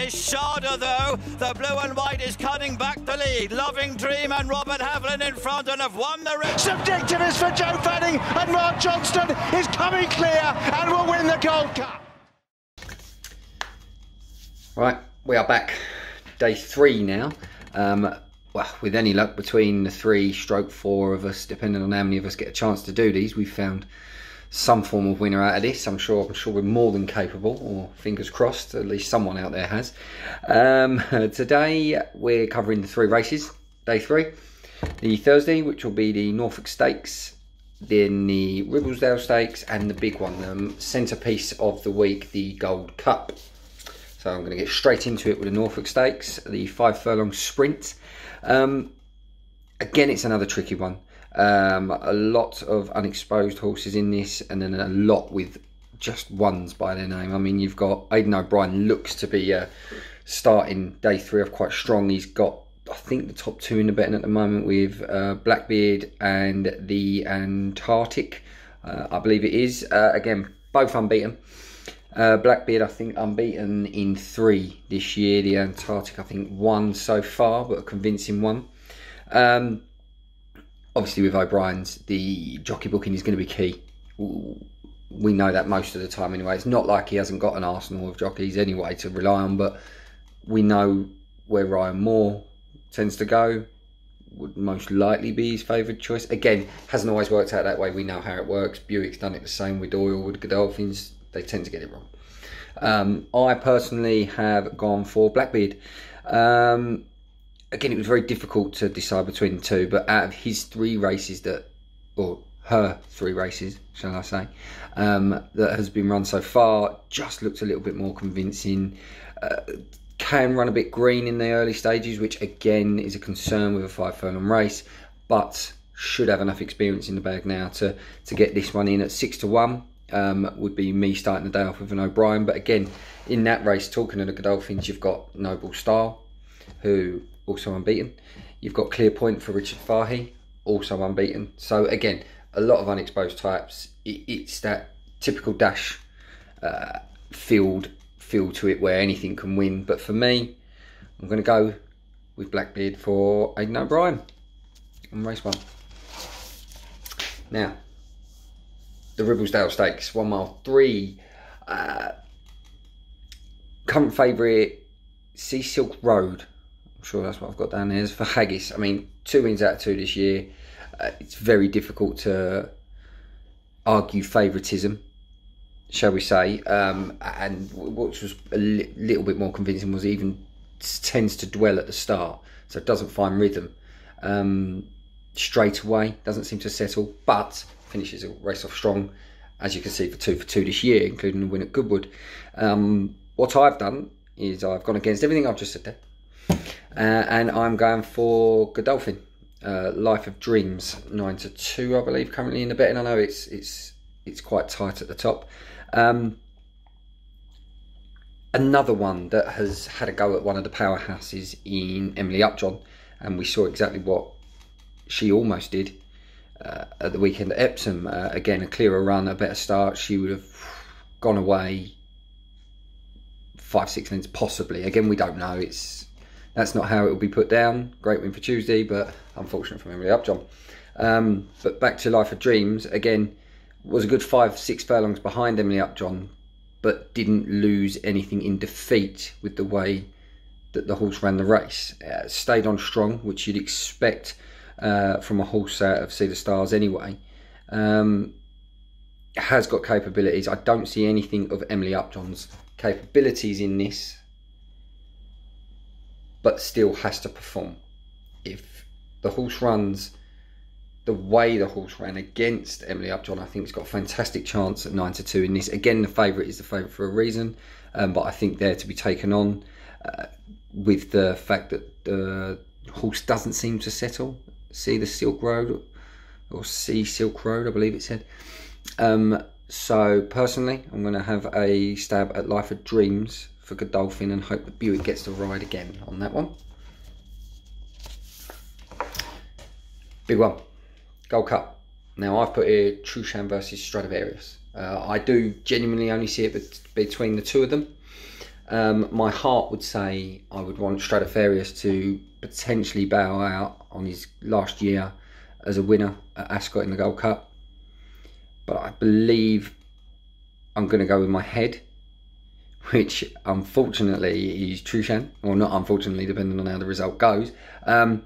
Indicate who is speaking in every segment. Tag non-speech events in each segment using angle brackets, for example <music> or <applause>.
Speaker 1: is Sharda, though. The blue and white is cutting back the lead. Loving Dream and Robert Havlin in front and have won the race.
Speaker 2: Subjectivist for Joe Fanning and Mark Johnston is coming clear and will win the Gold Cup.
Speaker 3: Right, we are back. Day three now. Um, well, with any luck, between the three stroke four of us, depending on how many of us get a chance to do these, we've found some form of winner out of this. I'm sure. I'm sure we're more than capable, or fingers crossed, at least someone out there has. Um, <laughs> today we're covering the three races. Day three, the Thursday, which will be the Norfolk Stakes, then the Ribblesdale Stakes, and the big one, the centrepiece of the week, the Gold Cup. So I'm going to get straight into it with the Norfolk Stakes, the five furlong sprint. Um, again, it's another tricky one. Um, a lot of unexposed horses in this, and then a lot with just ones by their name. I mean, you've got Aidan O'Brien looks to be uh, starting day three off quite strong. He's got, I think, the top two in the betting at the moment with uh, Blackbeard and the Antarctic, uh, I believe it is. Uh, again, both unbeaten. Uh, Blackbeard, I think, unbeaten in three this year. The Antarctic, I think, one so far, but a convincing one. Um, obviously, with O'Brien's, the jockey booking is going to be key. We know that most of the time anyway. It's not like he hasn't got an arsenal of jockeys anyway to rely on, but we know where Ryan Moore tends to go. Would most likely be his favoured choice. Again, hasn't always worked out that way. We know how it works. Buick's done it the same with Doyle, with Godolphins they tend to get it wrong. Um, I personally have gone for Blackbeard. Um, again, it was very difficult to decide between the two, but out of his three races that, or her three races, shall I say, um, that has been run so far, just looked a little bit more convincing. Uh, can run a bit green in the early stages, which again is a concern with a five furlong race, but should have enough experience in the bag now to to get this one in at six to one um, would be me starting the day off with an O'Brien. But again, in that race, talking of the Godolphins, you've got Noble Style, who also unbeaten. You've got Clear Point for Richard Fahey, also unbeaten. So again, a lot of unexposed types. It, it's that typical dash uh, field feel to it where anything can win. But for me, I'm going to go with Blackbeard for Aidan O'Brien on race one. Now, the Ribblesdale Stakes, one mile three. Uh, current favourite, Sea Silk Road. Sure that's what I've got down there. It's for Haggas. I mean, two wins out of two this year. Uh, it's very difficult to argue favouritism, shall we say. Um, and what was a li little bit more convincing was even tends to dwell at the start, so it doesn't find rhythm um, straight away. Doesn't seem to settle, but finishes a race off strong, as you can see, for two for two this year, including the win at Goodwood. Um, what I've done is I've gone against everything I've just said there, and I'm going for Godolphin. Uh, Life of Dreams, nine to two, I believe, currently in the betting. I know it's it's it's quite tight at the top. Um, another one that has had a go at one of the powerhouses in Emily Upjohn, and we saw exactly what she almost did uh, at the weekend at Epsom. Uh, again, a clearer run, a better start. She would have gone away five, six lengths possibly. Again, we don't know. It's that's not how it will be put down. Great win for Tuesday, but unfortunate for Emily Upjohn. Um, but back to Life of Dreams again. Was a good five, six furlongs behind Emily Upjohn, but didn't lose anything in defeat with the way that the horse ran the race. Uh, stayed on strong, which you'd expect uh, from a horse out of the Stars anyway. Um, has got capabilities. I don't see anything of Emily Upjohn's capabilities in this, but still has to perform. If the horse runs the way the horse ran against Emily Upjohn, I think it's got a fantastic chance at 9 to 2 in this. Again, the favourite is the favourite for a reason, um, but I think they're to be taken on uh, with the fact that the horse doesn't seem to settle see the Silk Road or Sea Silk Road, I believe it said. Um, so personally, I'm going to have a stab at Life of Dreams for Godolphin and hope that Buick gets to ride again on that one. Big one, Gold Cup. Now I've put here Trueshan versus Stradivarius. Uh, I do genuinely only see it between the two of them. Um, my heart would say I would want Stradivarius to potentially bow out on his last year as a winner at Ascot in the Gold Cup. But I believe I'm going to go with my head, which unfortunately is Trueshan, or not unfortunately, depending on how the result goes. Um,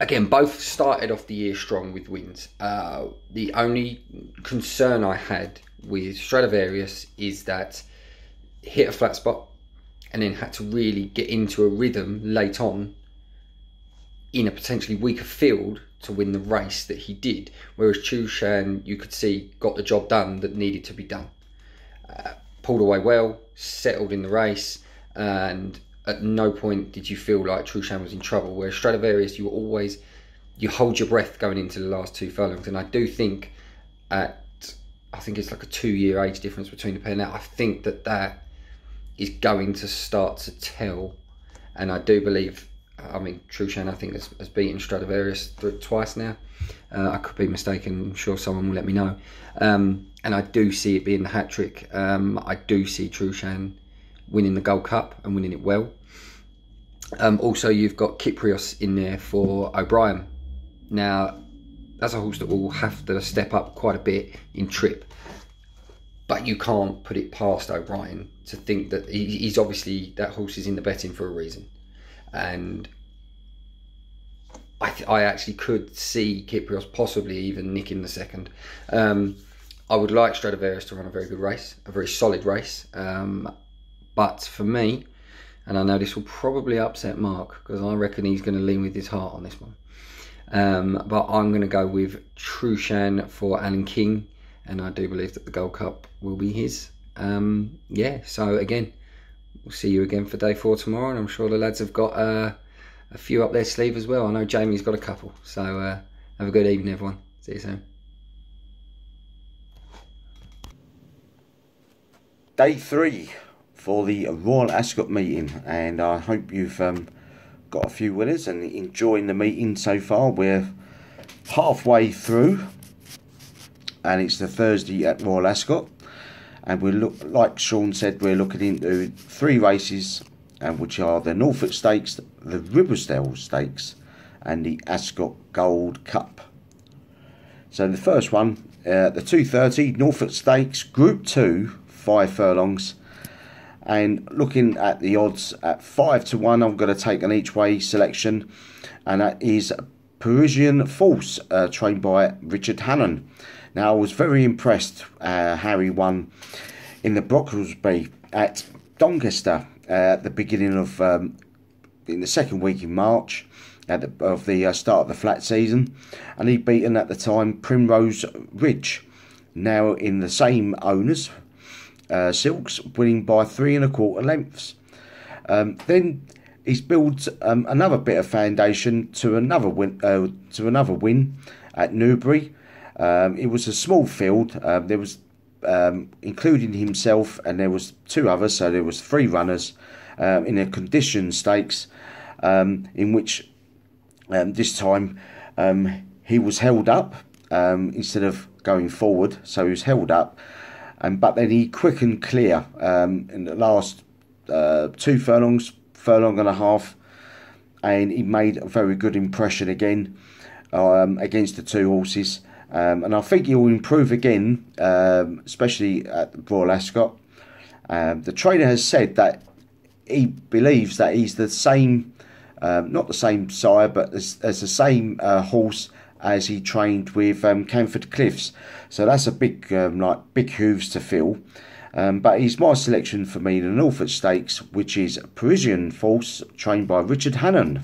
Speaker 3: again, both started off the year strong with wins. Uh, the only concern I had with Stradivarius is that hit a flat spot and then had to really get into a rhythm late on in a potentially weaker field to win the race that he did. Whereas Trueshan, you could see, got the job done that needed to be done. Uh, pulled away well, settled in the race, and at no point did you feel like Trueshan was in trouble. Whereas Stradivarius, you always you hold your breath going into the last two furlongs, and I do think at I think it's like a two-year age difference between the pair now. I think that that is going to start to tell, and I do believe. I mean, Trueshan, I think has, has beaten Stradivarius twice now. Uh, I could be mistaken. I'm sure someone will let me know. Um, and I do see it being the hat trick. Um, I do see Trueshan winning the Gold Cup and winning it well. Um, also, you've got Kyprios in there for O'Brien. Now, that's a horse that will have to step up quite a bit in trip. But you can't put it past O'Brien to think that he, he's obviously, that horse is in the betting for a reason. And I, th- I actually could see Kyprios possibly even nicking the second. Um, I would like Stradivarius to run a very good race, a very solid race. Um, but for me, and I know this will probably upset Mark because I reckon he's going to lean with his heart on this one. Um, but I'm going to go with Trueshan for Alan King, and I do believe that the Gold Cup will be his. Um, yeah, so again, we'll see you again for day four tomorrow, and I'm sure the lads have got uh, a few up their sleeve as well. I know Jamie's got a couple, so uh, have a good evening, everyone. See you soon.
Speaker 4: Day three for the Royal Ascot meeting, and I hope you've um, got a few winners and enjoying the meeting so far. We're halfway through, and it's the Thursday at Royal Ascot, and we look like Sean said, we're looking into three races, and which are the Norfolk Stakes, the Ribblesdale Stakes, and the Ascot Gold Cup. So the first one, uh, the 230 Norfolk Stakes Group Two, five furlongs. And looking at the odds at 5 to 1 I'm going to take an each way selection and that is Persian Force uh, trained by Richard Hannon. Now I was very impressed uh, Harry won in the Brocklesby at Doncaster uh, at the beginning of um, in the second week in March at the, of the uh, start of the flat season and he'd beaten at the time Primrose Ridge. Now in the same owners uh, Silks, winning by three and a quarter lengths. Um, then he's built um, another bit of foundation to another win, uh, to another win at Newbury. Um, it was a small field. Um, there was, um, including himself, and there was two others. So there was three runners um, in a condition stakes, in which this time he was held up instead of going forward. So he was held up and but then he quickened clear um, in the last uh, two furlongs, furlong and a half, and he made a very good impression again um, against the two horses. Um, and I think he will improve again, um, especially at the Royal Ascot. Um, the trainer has said that he believes that he's the same, um, not the same sire, but as, as the same uh, horse as he trained with um, Canford Cliffs. So that's a big, um, like big hooves to fill. Um, but he's my selection for me, in the Norfolk Stakes, which is Persian Force, trained by Richard Hannon.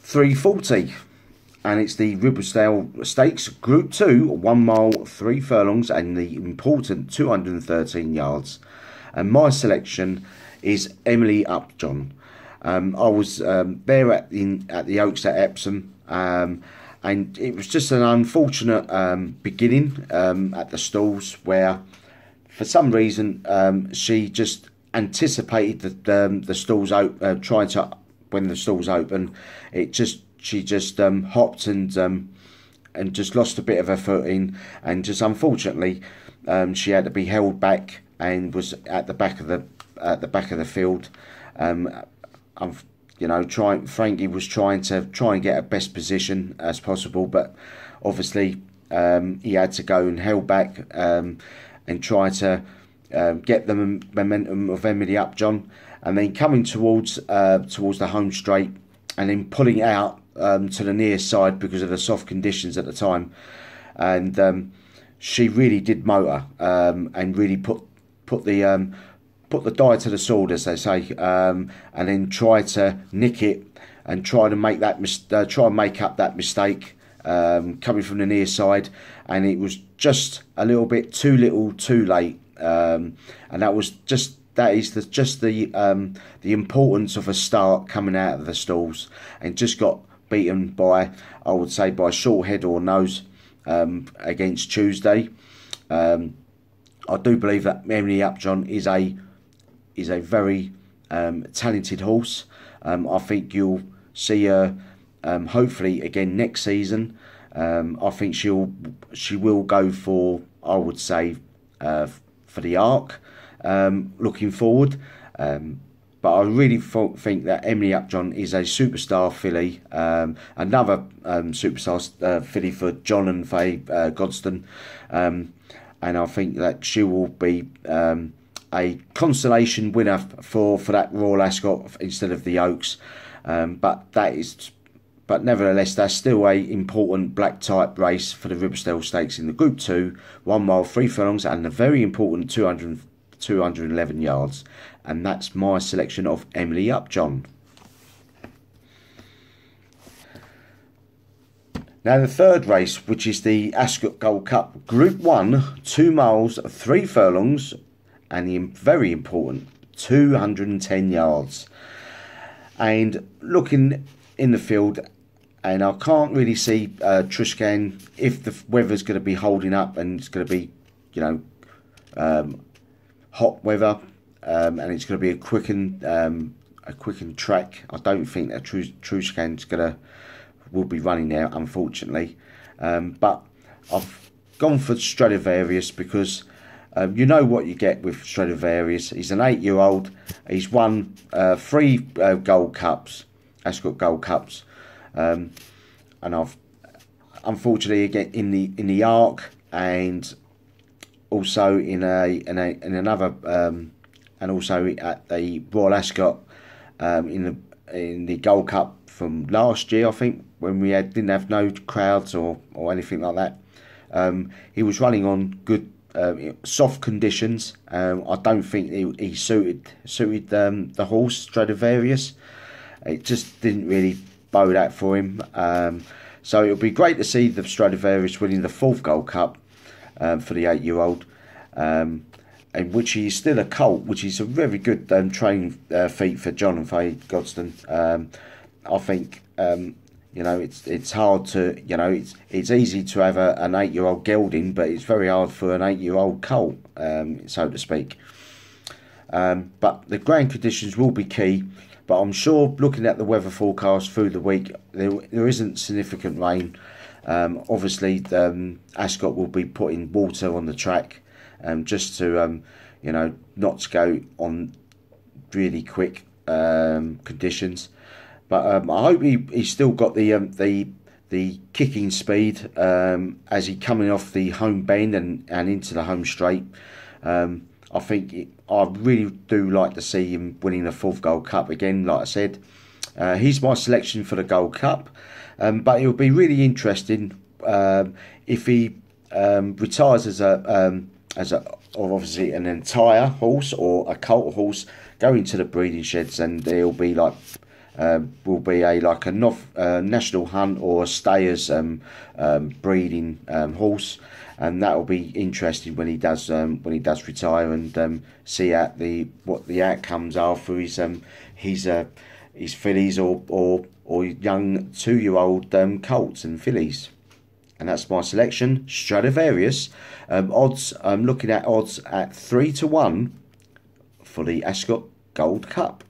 Speaker 4: Three forty, and it's the Ribblesdale Stakes Group Two, one mile, three furlongs, and the important two hundred and thirteen yards. And my selection is Emily Upjohn. Um, I was um, there at the, at the Oaks at Epsom, um, and it was just an unfortunate um, beginning um, at the stalls where, for some reason, um, she just anticipated the the stalls open, uh, trying to when the stalls open, it just she just hopped and and just lost a bit of her footing, and just unfortunately, she had to be held back and was at the back of the at the back of the field. Um, I'm, you know, trying Frankie was trying to try and get a best position as possible, but obviously um, he had to go and held back um, and try to uh, get the momentum of Emily Upjohn, and then coming towards uh, towards the home straight, and then pulling out um, to the near side because of the soft conditions at the time, and um, she really did motor um, and really put put the um, put the die to the sword, as they say, um, and then try to nick it and try to make that mis- uh, try and make up that mistake um, coming from the near side, and it was just a little bit too little, too late, um, and that was just that is the, just the um, the importance of a start coming out of the stalls, and just got beaten by I would say by short head or nose um, against Tuesday. Um, I do believe that Emily Upjohn is a is a very um, talented horse. Um, I think you'll see her um, hopefully again next season. Um, I think she'll she will go for I would say uh, for the Arc um, looking forward. But I really think that Emily Upjohn is a superstar filly, um, another um, superstar uh, filly for John and Thady uh, Gosden, um, and I think that she will be um, a consolation winner for, for that Royal Ascot instead of the Oaks. Um, but that is, but nevertheless, that's still a important black type race for the Ribblesdale Stakes in the Group Two, one mile, three furlongs, and a very important 200, 211 yards. And that's my selection of Emily Upjohn. Now the third race, which is the Ascot Gold Cup, Group 1, 2 miles, 3 furlongs, and the very important 210 yards. And looking in the field, and I can't really see uh, Trueshan if the weather's going to be holding up and it's going to be, you know, um, hot weather, um, and it's going to be a quicken um, a quicken track. I don't think that Trueshan's going to will be running there, unfortunately. Um, but I've gone for Stradivarius because um, you know what you get with Stradivarius. He's an eight-year-old. He's won uh, three uh, Gold Cups, Ascot Gold Cups, um, and I've unfortunately again in the in the Arc and also in a in a in another um, and also at the Royal Ascot um, in the in the Gold Cup from last year, I think, when we had didn't have no crowds or or anything like that. Um, he was running on good um, soft conditions. Um, I don't think he, he suited suited um, the horse Stradivarius. It just didn't really bow that for him. Um, so it would be great to see the Stradivarius winning the fourth Gold Cup um, for the eight-year-old, um, and which he's still a colt, which is a very good um, training uh, feat for John and Thady Gosden. I think you know, it's it's hard to you know it's it's easy to have a, an eight year old gelding, but it's very hard for an eight year old colt, um, so to speak. Um, but the ground conditions will be key. But I'm sure looking at the weather forecast through the week, there there isn't significant rain. Um, obviously, um, Ascot will be putting water on the track, um, just to um, you know not to go on really quick um, conditions. But um, I hope he, he's still got the um, the the kicking speed um, as he coming off the home bend and, and into the home straight. Um, I think it, I really do like to see him winning the fourth Gold Cup again. Like I said, uh, he's my selection for the Gold Cup. Um, but it will be really interesting if he retires as a as a or obviously an entire horse or a colt horse going to the breeding sheds and he'll be like uh, will be a like a nov, uh, national hunt or a stayers um, um, breeding um, horse, and that will be interesting when he does um, when he does retire and um, see at the what the outcomes are for his um, his uh, his fillies or or or young two year old colts and fillies. And that's my selection, Stradivarius. Um, odds, I'm looking at odds at 3 to 1 for the Ascot Gold Cup.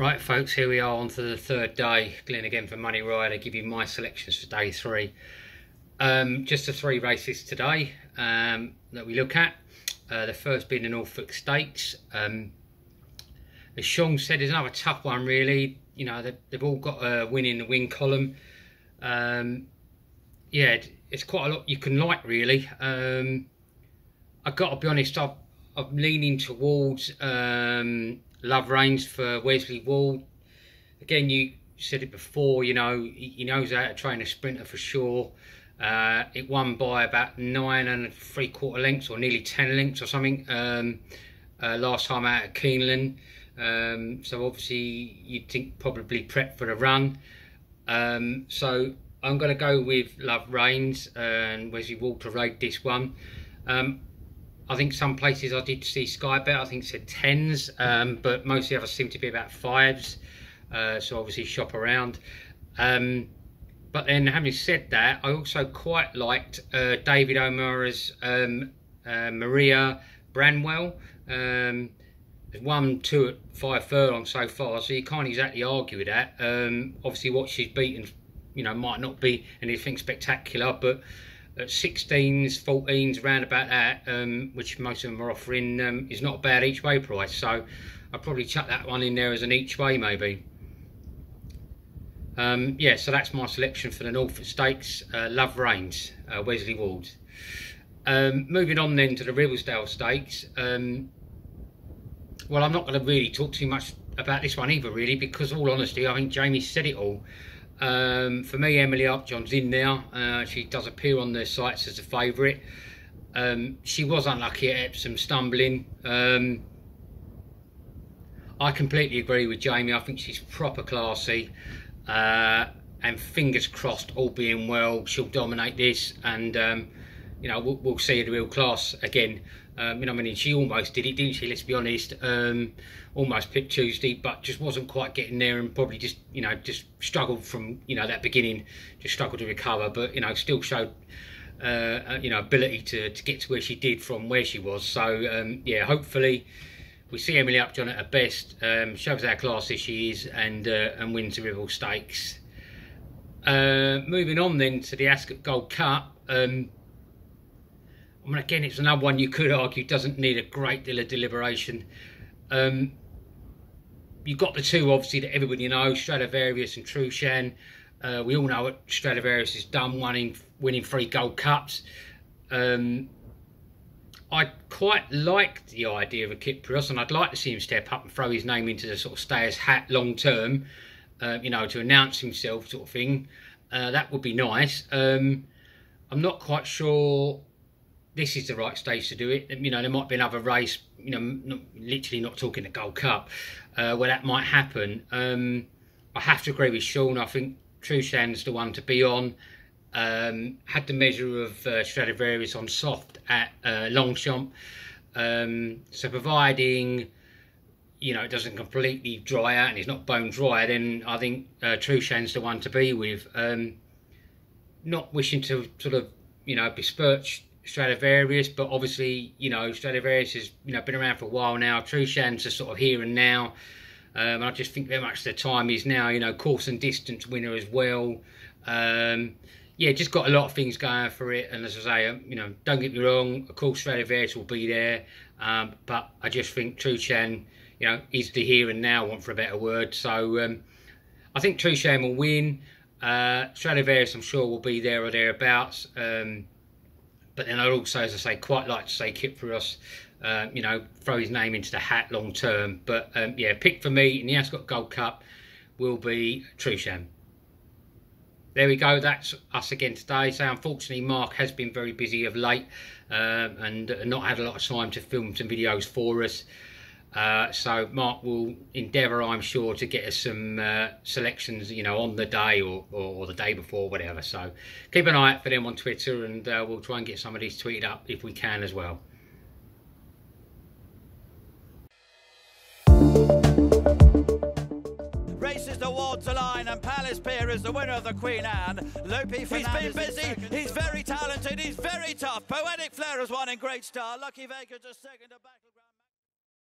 Speaker 5: Right, folks, here we are on to the third day. Glenn again for Money Rider, give you my selections for day three. Um, just the three races today um, that we look at. Uh, the first being the Norfolk Stakes. Um, as Sean said, it's another tough one, really. You know, they've, they've all got a win in the win column. Um, yeah, it's quite a lot you can like, really. Um, I've got to be honest, I've, I'm leaning towards um, Love Reigns for Wesley Ward. Again, you said it before, you know, he knows how to train a sprinter for sure. Uh, it won by about nine and three quarter lengths or nearly 10 lengths or something um, uh, last time out at Keeneland. Um, so obviously you'd think probably prep for the run. Um, so I'm going to go with Love Reigns and Wesley Walter rate this one. Um, I think some places I did see Sky Bet, I think said tens, um, but most of the others seem to be about fives. Uh, so obviously shop around. Um, but then having said that, I also quite liked uh, David O'Meara's um, uh, Maria Branwell. Um, one, two at five furlong so far, so you can't exactly argue with that. Um, obviously, what she's beaten, you know, might not be anything spectacular, but at 16s, 14s, around about that, um, which most of them are offering, um, is not a bad each way price. So I'll probably chuck that one in there as an each way maybe. Um, yeah, so that's my selection for the Norfolk Stakes. Uh, Love Reigns, uh, Wesley Ward. Um, moving on then to the Ribblesdale Stakes. Um, well, I'm not going to really talk too much about this one either, really, because all honesty, I think Jamie said it all. Um, for me, Emily Upjohn's in there. Uh, she does appear on the sites as a favourite. Um, she was unlucky at Epsom stumbling. Um, I completely agree with Jamie. I think she's proper classy. Uh, and fingers crossed, all being well, she'll dominate this. And, um, you know, we'll, we'll see the real class again. Um, you know, I mean, she almost did it, didn't she? Let's be honest. Um, almost picked Tuesday, but just wasn't quite getting there, and probably just, you know, just struggled from, you know, that beginning. Just struggled to recover, but you know, still showed, uh, you know, ability to to get to where she did from where she was. So um, yeah, hopefully. We see Emily Upjohn at her best, um, shows how classy she is, and uh, and wins the Ribble Stakes. Uh, moving on then to the Ascot Gold Cup. Um, I mean, again, it's another one you could argue doesn't need a great deal of deliberation. Um, you've got the two, obviously, that everybody knows, Stradivarius and Trueshan. Uh, we all know what Stradivarius has done, winning, winning three Gold Cups. Um, I quite like the idea of a Kyprios, and I'd like to see him step up and throw his name into the sort of stayers hat long term, uh, you know, to announce himself sort of thing. Uh, that would be nice. Um, I'm not quite sure this is the right stage to do it. You know, there might be another race, you know, not, literally not talking the Gold Cup, uh, where that might happen. Um, I have to agree with Sean. I think Trueshan's the one to be on. Um, had the measure of uh, Stradivarius on soft at uh, Longchamp. Um, so providing, you know, it doesn't completely dry out and it's not bone dry, then I think uh, Trueshan's the one to be with. Um, not wishing to sort of, you know, besmirch Stradivarius, but obviously, you know, Stradivarius has, you know, been around for a while now. Trueshan's are sort of here and now. Um, I just think very much the time is now, you know, course and distance winner as well. Um, yeah, just got a lot of things going for it. And as I say, um, you know, don't get me wrong, of course Stradivarius will be there. Um, but I just think Trueshan, you know, is the here and now, want for a better word. So um, I think Trueshan will win. Uh, Stradivarius, I'm sure, will be there or thereabouts. Um, but then I'd also, as I say, quite like to say Kyprios, uh, you know, throw his name into the hat long term. But um, yeah, pick for me in the Ascot Gold Cup will be Trueshan. There we go, that's us again today. So unfortunately Mark has been very busy of late um, and not had a lot of time to film some videos for us. Uh, so Mark will endeavour, I'm sure, to get us some uh, selections, you know, on the day or, or, or, the day before, whatever. So keep an eye out for them on Twitter, and uh, we'll try and get some of these tweeted up if we can as well.
Speaker 1: Races towards the line, and Palace Pier is the winner of the Queen Anne. Lope He's been busy. He's very talented. He's very tough. Poetic Flare has won in great style. Lucky Vegas just second to battle.